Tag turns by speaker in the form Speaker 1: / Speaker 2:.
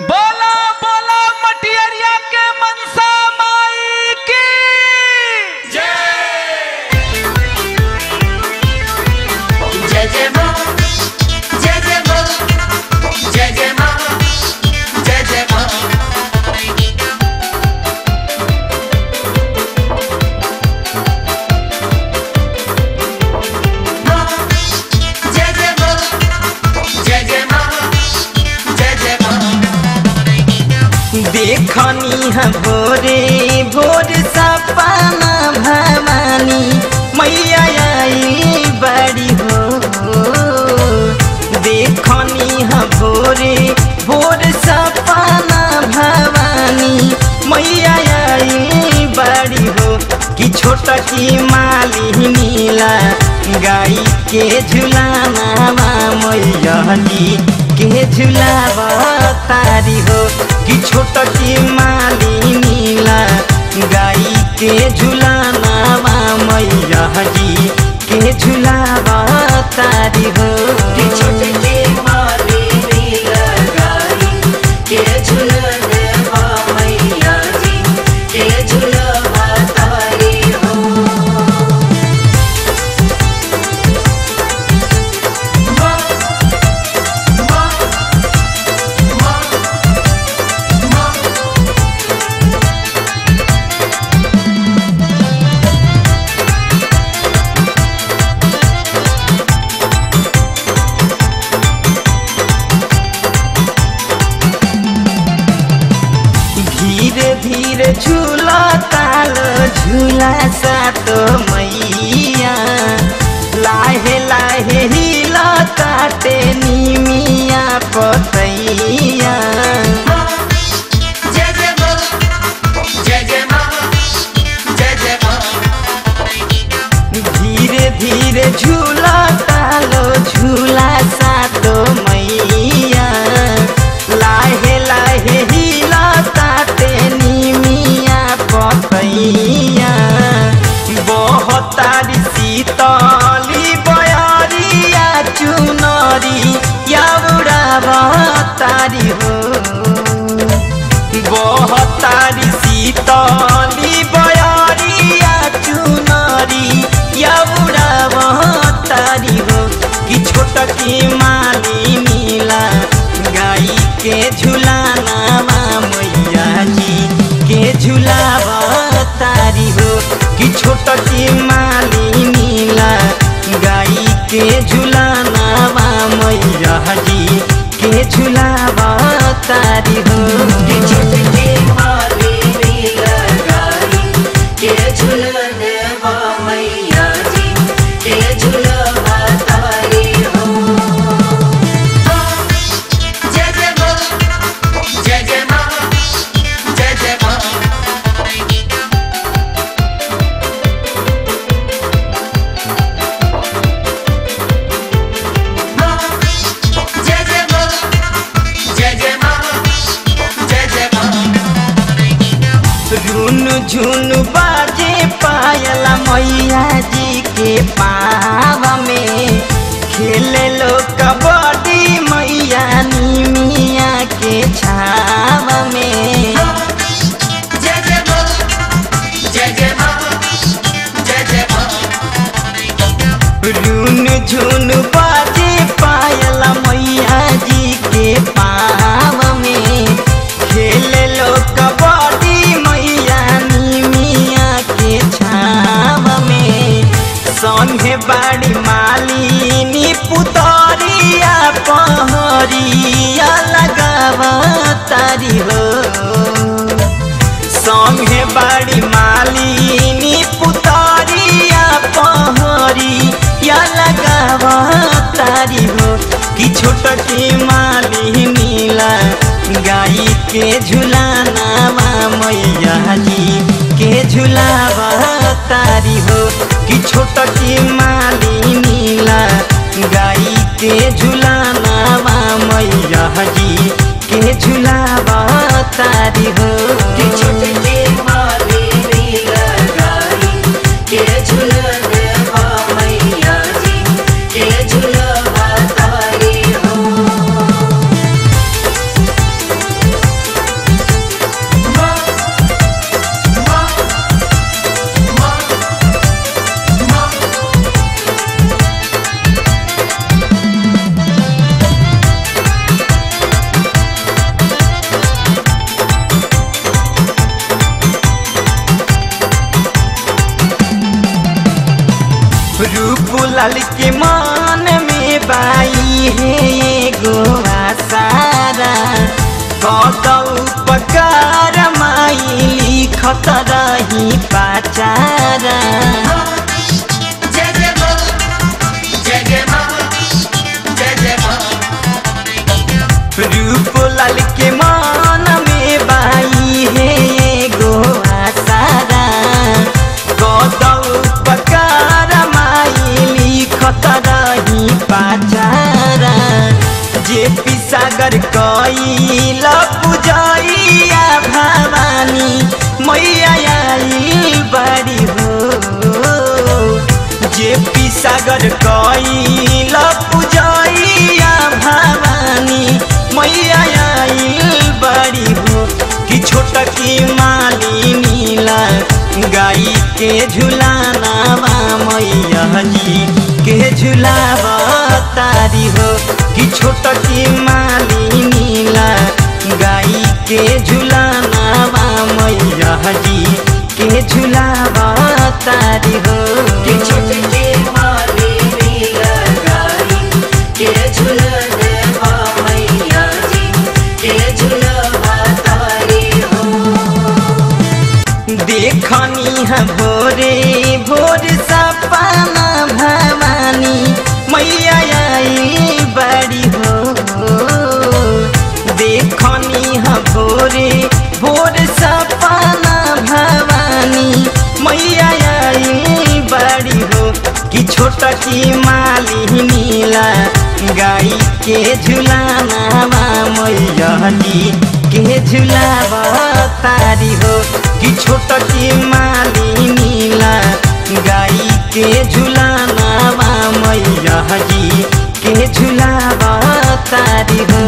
Speaker 1: बोला
Speaker 2: देखनी है भोरे भोर सपना भवानी मैया आई बड़ी हो। देखनी है भोरे भोर सपना भवानी मैया आई बड़ी हो। कि छोटा की माली नीला गाई के झुलाना मैया के झुलावा तारी हो कि छोट की माली नीला गाई के झुलाना मैया जी के झुलावा तारी हो झूला सा तो मैया। लाहे लाहे हिला ताटे निमिया पतैया। धीरे धीरे झूला तालो झूला सा। तारी हो बहुत तारी शीतली बयरिया चुनरी या उड़ावा तारी हो कि छोट की माली नीला गाई के झुलाना मैया जी के झुलावा तारी हो कि छोट की माली मैया जी के पाव में खेले लो कबड्डी मैया निमिया के छाव में। झुन तारी हो कि छोट की माली। नीला गाई के झुलाना मैया जी के झुलावा तारी हो कि छोटे लाल के मन में बाई है गोवा सारा। कदौ पकार माई लिखत रही पाचारा। भवानी, मैया आइल बड़ी हो। जे पिसागर कैल पूजैया भवानी, मैया बड़ी हो। कि छोट की माली नीला, गाई के झुलानावा मैया जी, के झुलावा तारी हो, कि छोट की माली नीला, गाई के झुलानावा मैया जी, के झुलावा तारी हो,
Speaker 3: के छोटे के माली गाई के झुलनवा मैया जी, के झुलवा तारी हो।
Speaker 2: देखनी है भोरे, भोर पटकी मालिनीला गाई के झुलामा मैलनी के झुलाबारी हो। कि छोटकी मालिनीला गाई के झुलामा मैलनी के झुलाबारी हो।